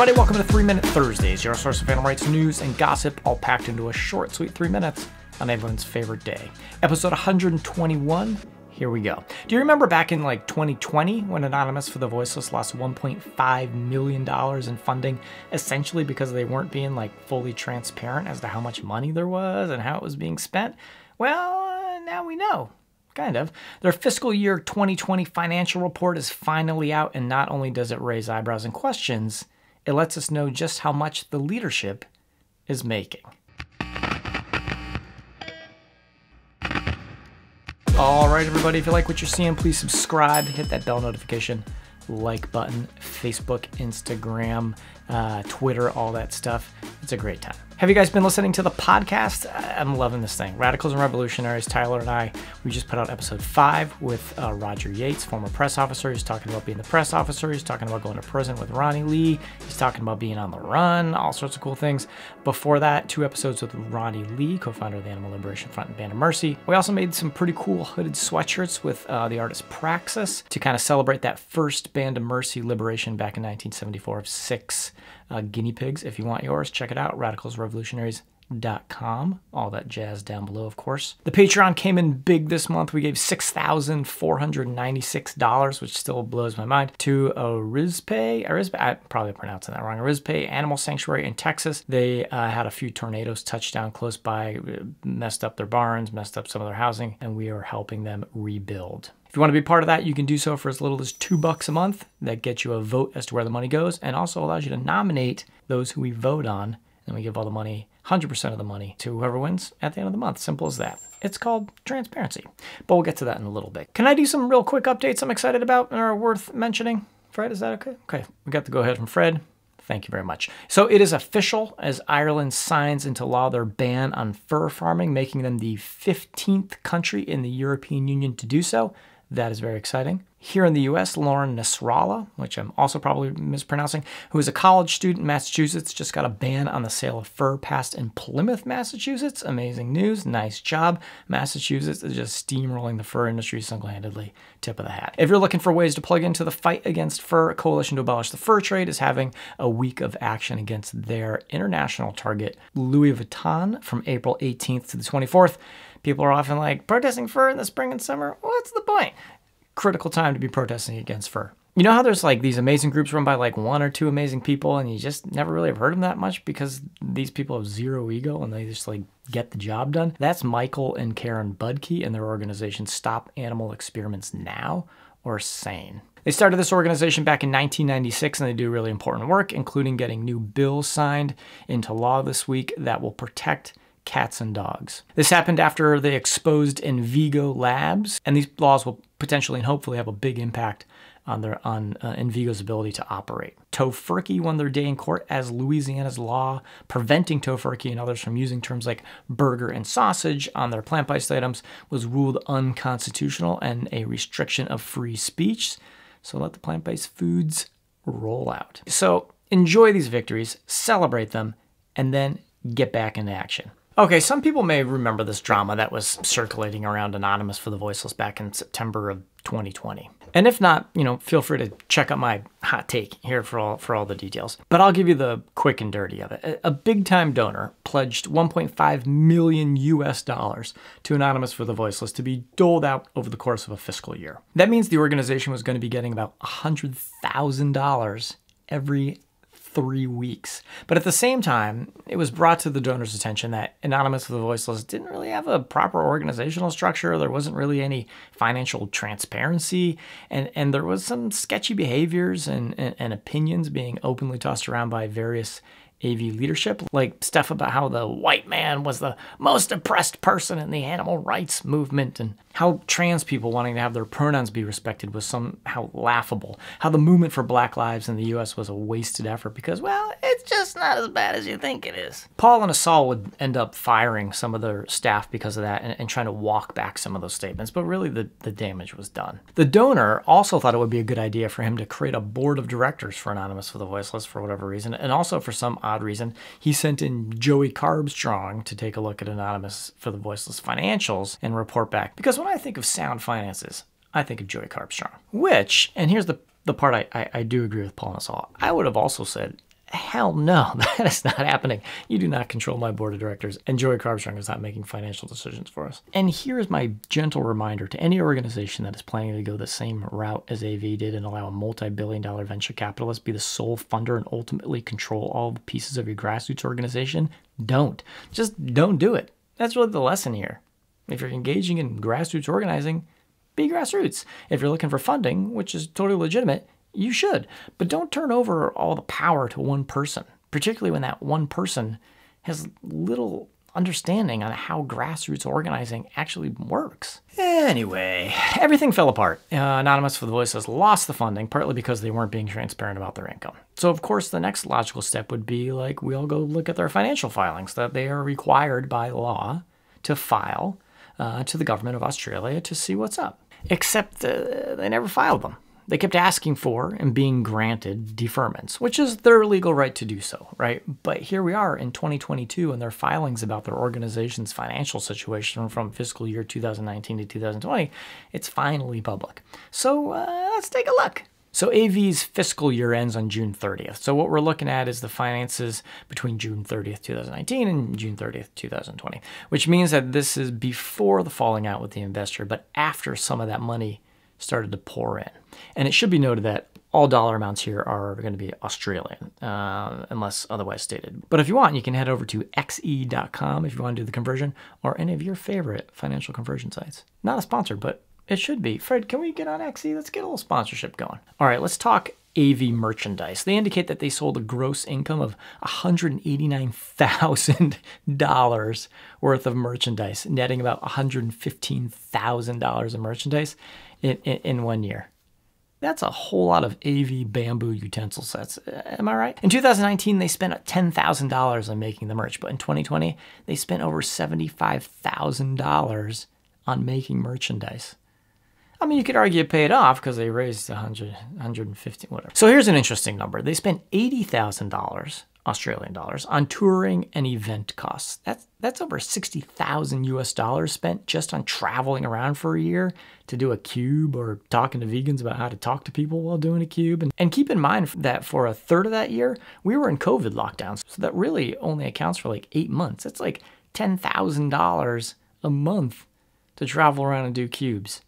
everybody. Welcome to 3 Minute Thursdays, your source of animal rights news and gossip, all packed into a short, sweet three minutes on everyone's favorite day. Episode 121. Here we go. Do you remember back in like 2020 when Anonymous for the Voiceless lost 1.5 million dollars in funding, essentially because they weren't being like fully transparent as to how much money there was and how it was being spent? Well, uh, now we know kind of. Their fiscal year 2020 financial report is finally out, and not only does it raise eyebrows and questions, it lets us know just how much the leadership is making. All right, everybody, if you like what you're seeing, please subscribe, hit that bell notification, like button, Facebook, Instagram, uh, Twitter, all that stuff. It's a great time. Have you guys been listening to the podcast? I'm loving this thing. Radicals and Revolutionaries, Tyler and I, we just put out episode five with uh, Roger Yates, former press officer. He's talking about being the press officer. He's talking about going to prison with Ronnie Lee. He's talking about being on the run, all sorts of cool things. Before that, two episodes with Ronnie Lee, co founder of the Animal Liberation Front and Band of Mercy. We also made some pretty cool hooded sweatshirts with uh, the artist Praxis to kind of celebrate that first Band of Mercy liberation back in 1974 of six uh, guinea pigs. If you want yours, check it out, radicalsrevolutionaries.com. All that jazz down below, of course. The Patreon came in big this month. We gave $6,496, which still blows my mind, to Arizpe, Arizpe, I'm probably pronouncing that wrong, Arizpe Animal Sanctuary in Texas. They uh, had a few tornadoes touch down close by, messed up their barns, messed up some of their housing, and we are helping them rebuild. If you want to be part of that, you can do so for as little as two bucks a month. That gets you a vote as to where the money goes and also allows you to nominate those who we vote on. And we give all the money, 100% of the money, to whoever wins at the end of the month. Simple as that. It's called transparency. But we'll get to that in a little bit. Can I do some real quick updates I'm excited about and are worth mentioning? Fred, is that okay? Okay, we got the go ahead from Fred. Thank you very much. So it is official as Ireland signs into law their ban on fur farming, making them the 15th country in the European Union to do so. That is very exciting. Here in the US, Lauren Nasrallah, which I'm also probably mispronouncing, who is a college student in Massachusetts, just got a ban on the sale of fur passed in Plymouth, Massachusetts. Amazing news. Nice job. Massachusetts is just steamrolling the fur industry single handedly. Tip of the hat. If you're looking for ways to plug into the fight against fur, a Coalition to Abolish the Fur Trade is having a week of action against their international target, Louis Vuitton, from April 18th to the 24th. People are often like, protesting fur in the spring and summer? What's the point? Critical time to be protesting against fur. You know how there's like these amazing groups run by like one or two amazing people and you just never really have heard them that much because these people have zero ego and they just like get the job done? That's Michael and Karen Budkie and their organization Stop Animal Experiments Now or SAEN. They started this organization back in 1996 and they do really important work, including getting new bills signed into law this week that will protect cats and dogs. This happened after they exposed Envigo Labs, and these laws will potentially and hopefully have a big impact on their on uh, Envigo's ability to operate. Tofurky won their day in court as Louisiana's law preventing Tofurky and others from using terms like burger and sausage on their plant-based items was ruled unconstitutional and a restriction of free speech. So let the plant-based foods roll out. So enjoy these victories, celebrate them, and then get back into action. Okay, some people may remember this drama that was circulating around Anonymous for the Voiceless back in September of 2020. And if not, you know, feel free to check out my hot take here for all for all the details. But I'll give you the quick and dirty of it. A big-time donor pledged 1.5 million US dollars to Anonymous for the Voiceless to be doled out over the course of a fiscal year. That means the organization was going to be getting about $100,000 every three weeks. But at the same time, it was brought to the donor's attention that Anonymous for the Voiceless didn't really have a proper organizational structure. There wasn't really any financial transparency, and, and there was some sketchy behaviors and, and, and opinions being openly tossed around by various AV leadership, like stuff about how the white man was the most oppressed person in the animal rights movement, and how trans people wanting to have their pronouns be respected was somehow laughable. How the movement for black lives in the US was a wasted effort because, well, it's just not as bad as you think it is. Paul and Asal would end up firing some of their staff because of that and, and trying to walk back some of those statements, but really the, the damage was done. The donor also thought it would be a good idea for him to create a board of directors for Anonymous for the Voiceless for whatever reason, and also for some odd reason, he sent in Joey Carbstrong to take a look at Anonymous for the Voiceless financials and report back. Because when I think of sound finances, I think of Joey Carbstrong. Which, and here's the, the part I, I, I do agree with Paul and Asal, I would have also said, hell no, that is not happening. You do not control my board of directors, and Joey Carbstrong is not making financial decisions for us. And here's my gentle reminder to any organization that is planning to go the same route as AV did and allow a multi billion dollar venture capitalist be the sole funder and ultimately control all the pieces of your grassroots organization. Don't. Just don't do it. That's really the lesson here. If you're engaging in grassroots organizing, be grassroots. If you're looking for funding, which is totally legitimate, you should. But don't turn over all the power to one person, particularly when that one person has little understanding on how grassroots organizing actually works. Anyway, everything fell apart. Uh, Anonymous for the Voiceless lost the funding, partly because they weren't being transparent about their income. So, of course, the next logical step would be like we all go look at their financial filings that they are required by law to file uh, to the government of Australia to see what's up. Except uh, they never filed them. They kept asking for and being granted deferments, which is their legal right to do so, right? But here we are in 2022, and their filings about their organization's financial situation from fiscal year 2019 to 2020, it's finally public. So uh, let's take a look. So AV's fiscal year ends on June 30th. So what we're looking at is the finances between June 30th, 2019 and June 30th, 2020, which means that this is before the falling out with the investor, but after some of that money started to pour in. And it should be noted that all dollar amounts here are going to be Australian, uh, unless otherwise stated. But if you want, you can head over to xe.com if you want to do the conversion, or any of your favorite financial conversion sites. Not a sponsor, but it should be. Fred, can we get on XE? Let's get a little sponsorship going. All right, let's talk AV merchandise. They indicate that they sold a gross income of $189,000 worth of merchandise, netting about $115,000 in merchandise in, in, in one year. That's a whole lot of AV bamboo utensil sets. Am I right? In 2019, they spent $10,000 on making the merch, but in 2020, they spent over $75,000 on making merchandise. I mean, you could argue it paid off because they raised 100, 150, whatever. So here's an interesting number. They spent $80,000 Australian dollars on touring and event costs. That's that's over 60,000 US dollars spent just on traveling around for a year to do a cube or talking to vegans about how to talk to people while doing a cube. And, and keep in mind that for a third of that year, we were in COVID lockdowns. So that really only accounts for like eight months. It's like $10,000 a month to travel around and do cubes.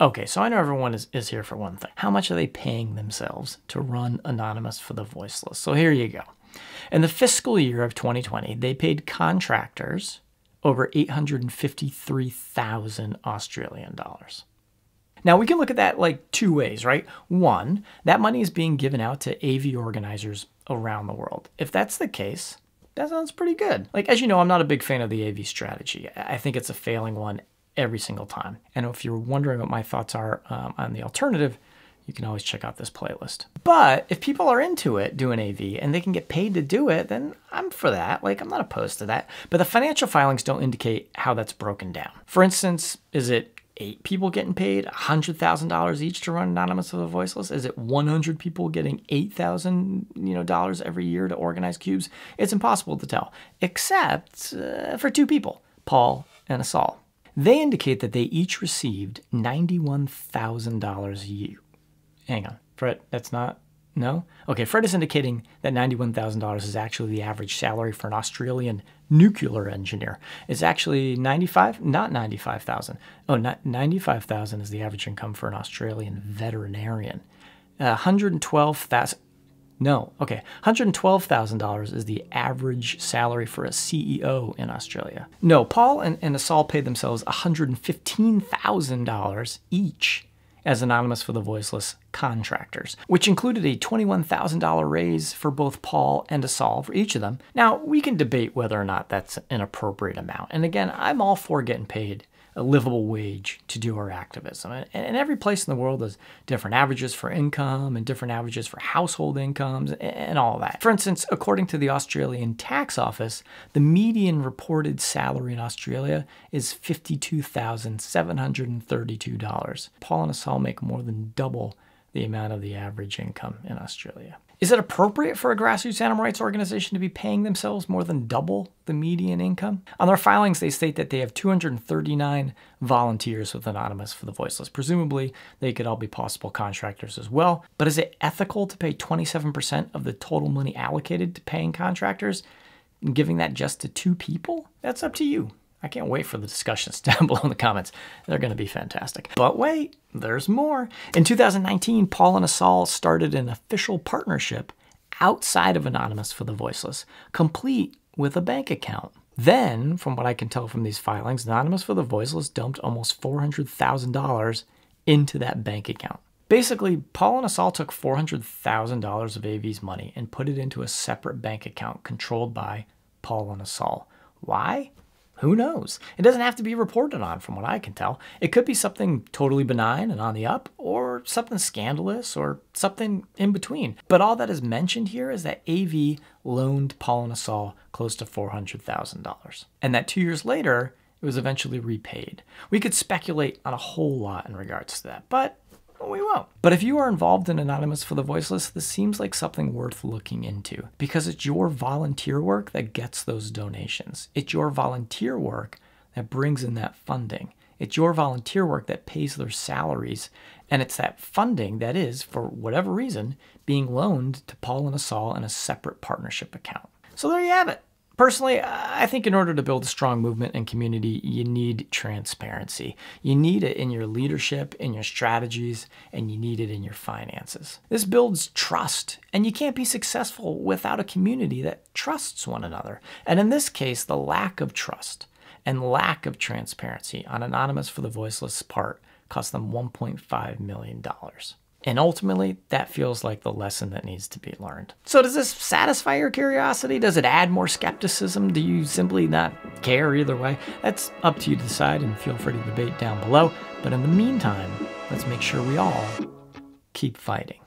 Okay, so I know everyone is, is here for one thing. How much are they paying themselves to run Anonymous for the Voiceless? So here you go. In the fiscal year of 2020, they paid contractors over 853,000 Australian dollars. Now we can look at that like two ways, right? One, that money is being given out to AV organizers around the world. If that's the case, that sounds pretty good. Like, as you know, I'm not a big fan of the AV strategy. I think it's a failing one every single time. And if you're wondering what my thoughts are um, on the alternative, you can always check out this playlist. But if people are into it doing AV and they can get paid to do it, then I'm for that. Like, I'm not opposed to that. But the financial filings don't indicate how that's broken down. For instance, is it eight people getting paid $100,000 each to run Anonymous for the Voiceless? Is it 100 people getting 8,000 you know, dollars every year to organize cubes? It's impossible to tell, except uh, for two people, Paul and Asal. They indicate that they each received $91,000 a year. Hang on, Fred, that's not, no? Okay, Fred is indicating that $91,000 is actually the average salary for an Australian nuclear engineer. It's actually 95, not 95,000. Oh, not 95,000 is the average income for an Australian veterinarian. Uh, 112,000, no, okay. $112,000 is the average salary for a CEO in Australia. No, Paul and, and Asal paid themselves $115,000 each as anonymous for the voiceless contractors, which included a $21,000 raise for both Paul and Asal for each of them. Now, we can debate whether or not that's an appropriate amount. And again, I'm all for getting paid a livable wage to do our activism. And, and every place in the world has different averages for income and different averages for household incomes and, and all that. For instance, according to the Australian Tax Office, the median reported salary in Australia is $52,732. Paul and Asal make more than double the amount of the average income in Australia. Is it appropriate for a grassroots animal rights organization to be paying themselves more than double the median income? On their filings, they state that they have 239 volunteers with Anonymous for the Voiceless. Presumably, they could all be possible contractors as well. But is it ethical to pay 27% of the total money allocated to paying contractors and giving that just to two people? That's up to you. I can't wait for the discussions down below in the comments. They're going to be fantastic. But wait, there's more. In 2019, Paul and Asal started an official partnership outside of Anonymous for the Voiceless, complete with a bank account. Then, from what I can tell from these filings, Anonymous for the Voiceless dumped almost $400,000 into that bank account. Basically, Paul and Asal took $400,000 of AV's money and put it into a separate bank account controlled by Paul and Asal. Why? Who knows? It doesn't have to be reported on, from what I can tell. It could be something totally benign and on the up, or something scandalous, or something in between. But all that is mentioned here is that AV loaned Paul Asal close to $400,000. And that two years later, it was eventually repaid. We could speculate on a whole lot in regards to that, but we won't. But if you are involved in Anonymous for the Voiceless, this seems like something worth looking into because it's your volunteer work that gets those donations. It's your volunteer work that brings in that funding. It's your volunteer work that pays their salaries. And it's that funding that is, for whatever reason, being loaned to Paul and Asal in a separate partnership account. So there you have it. Personally, I think in order to build a strong movement and community, you need transparency. You need it in your leadership, in your strategies, and you need it in your finances. This builds trust, and you can't be successful without a community that trusts one another. And in this case, the lack of trust and lack of transparency on Anonymous for the Voiceless part cost them $1.5 million. And ultimately, that feels like the lesson that needs to be learned. So, does this satisfy your curiosity? Does it add more skepticism? Do you simply not care either way? That's up to you to decide and feel free to debate down below. But in the meantime, let's make sure we all keep fighting.